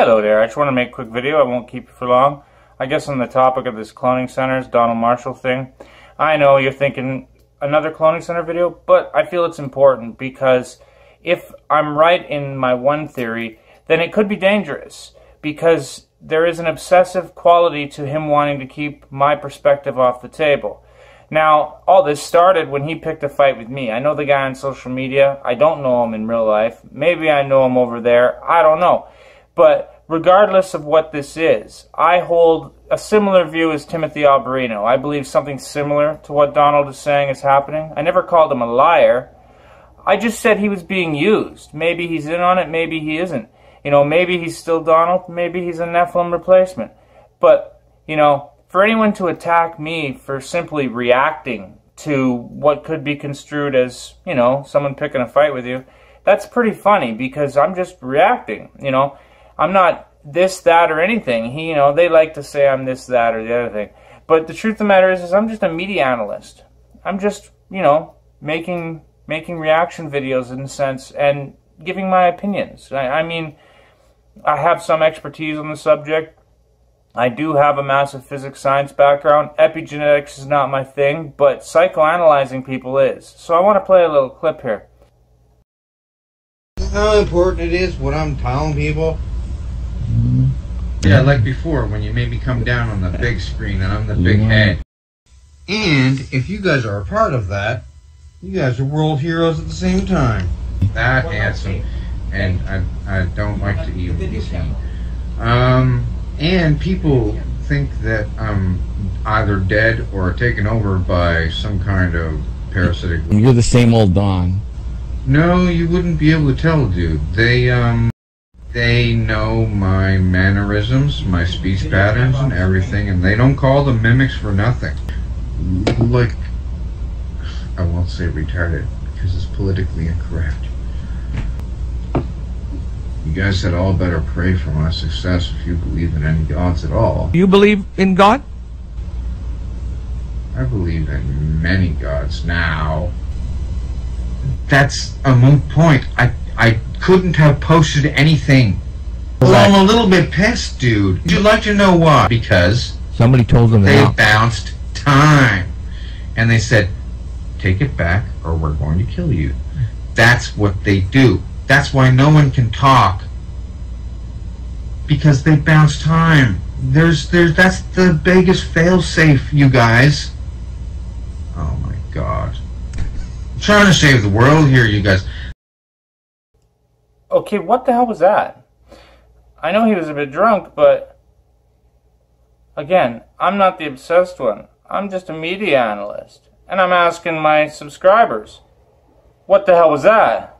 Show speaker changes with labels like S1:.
S1: Hello there, I just want to make a quick video, I won't keep you for long. I guess on the topic of this cloning centers, Donald Marshall thing, I know you're thinking another cloning center video, but I feel it's important because if I'm right in my one theory, then it could be dangerous because there is an obsessive quality to him wanting to keep my perspective off the table. Now, all this started when he picked a fight with me. I know the guy on social media. I don't know him in real life. Maybe I know him over there. I don't know. But regardless of what this is, I hold a similar view as Timothy Alberino. I believe something similar to what Donald is saying is happening. I never called him a liar. I just said he was being used. Maybe he's in on it, maybe he isn't. You know, maybe he's still Donald, maybe he's a Nephilim replacement. But, you know, for anyone to attack me for simply reacting to what could be construed as, you know, someone picking a fight with you, that's pretty funny because I'm just reacting, you know. I'm not this, that, or anything. He, you know, they like to say I'm this, that, or the other thing. But the truth of the matter is, is I'm just a media analyst. I'm just, you know, making making reaction videos in a sense and giving my opinions. I, I mean, I have some expertise on the subject. I do have a massive physics science background. Epigenetics is not my thing, but psychoanalyzing people is. So I want to play a little clip here.
S2: How important it is what I'm telling people
S3: yeah, like before when you made me come down on the big screen and I'm the big head.
S2: And if you guys are a part of that, you guys are world heroes at the same time.
S3: That handsome, and I, I don't like to even be seen. Um, and people think that I'm either dead or taken over by some kind of parasitic.
S4: You're the same old Don.
S3: No, you wouldn't be able to tell, dude. They um. They know my mannerisms, my speech patterns, and everything, and they don't call them mimics for nothing. Like, I won't say retarded, because it's politically incorrect. You guys had all better pray for my success if you believe in any gods at all.
S4: You believe in God?
S3: I believe in many gods now. That's a moot point. I I couldn't have posted anything. Well, I'm a little bit pissed, dude. Would you like to know why? Because
S4: Somebody told them
S3: they
S4: that.
S3: bounced time. And they said, take it back or we're going to kill you. That's what they do. That's why no one can talk. Because they bounce time. There's, there's, that's the biggest failsafe, you guys. Oh my god. I'm trying to save the world here, you guys.
S1: Okay, what the hell was that? I know he was a bit drunk, but again, I'm not the obsessed one. I'm just a media analyst. And I'm asking my subscribers, what the hell was that?